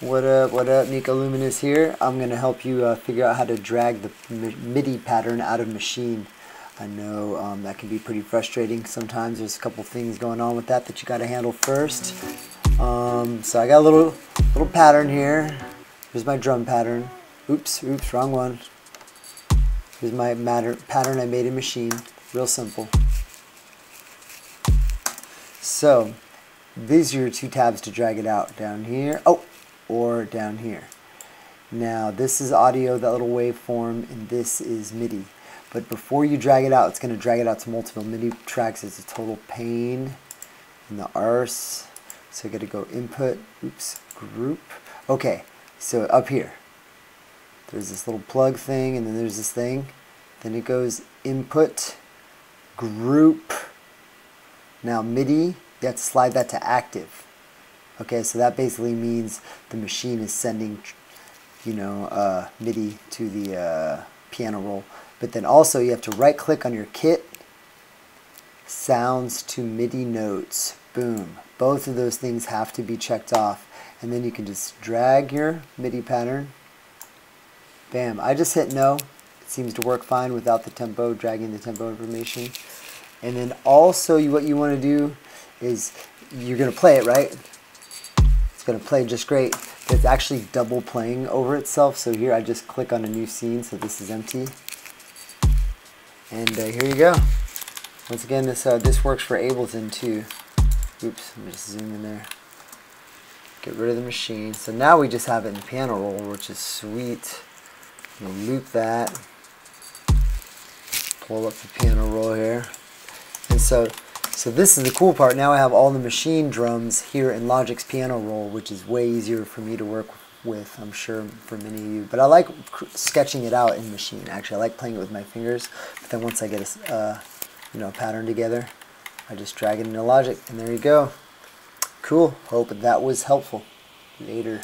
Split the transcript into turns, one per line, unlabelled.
What up, what up, Nico Luminous here. I'm going to help you uh, figure out how to drag the MIDI pattern out of Maschine. I know um, that can be pretty frustrating sometimes. There's a couple things going on with that that you got to handle first. Um, so I got a little, little pattern here. Here's my drum pattern. Oops, oops, wrong one. Here's my matter, pattern I made in Maschine. Real simple. So, these are your two tabs to drag it out. Down here. Oh, or down here. Now this is audio, that little waveform, and this is MIDI. But before you drag it out, it's going to drag it out to multiple MIDI tracks. It's a total pain in the arse. So I got to go input, oops, group. Okay, so up here, there's this little plug thing, and then there's this thing. Then it goes input, group. Now MIDI, you have to slide that to active. Okay, so that basically means the Maschine is sending, you know, uh, MIDI to the uh, piano roll. But then also you have to right click on your kit, sounds to MIDI notes, boom. Both of those things have to be checked off. And then you can just drag your MIDI pattern. Bam, I just hit no. It seems to work fine without the tempo, dragging the tempo information. And then also you, what you want to do is you're going to play it, right? It's to play just great. It's actually double playing over itself. So here I just click on a new scene. So this is empty. And uh, here you go. Once again, this uh, this works for Ableton too. Oops, let me just zoom in there. Get rid of the Maschine. So now we just have it in piano roll, which is sweet. We'll loop that. Pull up the piano roll here. And so so this is the cool part. Now I have all the Maschine drums here in Logic's piano roll, which is way easier for me to work with, I'm sure, for many of you. But I like sketching it out in Maschine, actually. I like playing it with my fingers. But then once I get a, uh, you know, a pattern together, I just drag it into Logic, and there you go. Cool. Hope that was helpful. Later.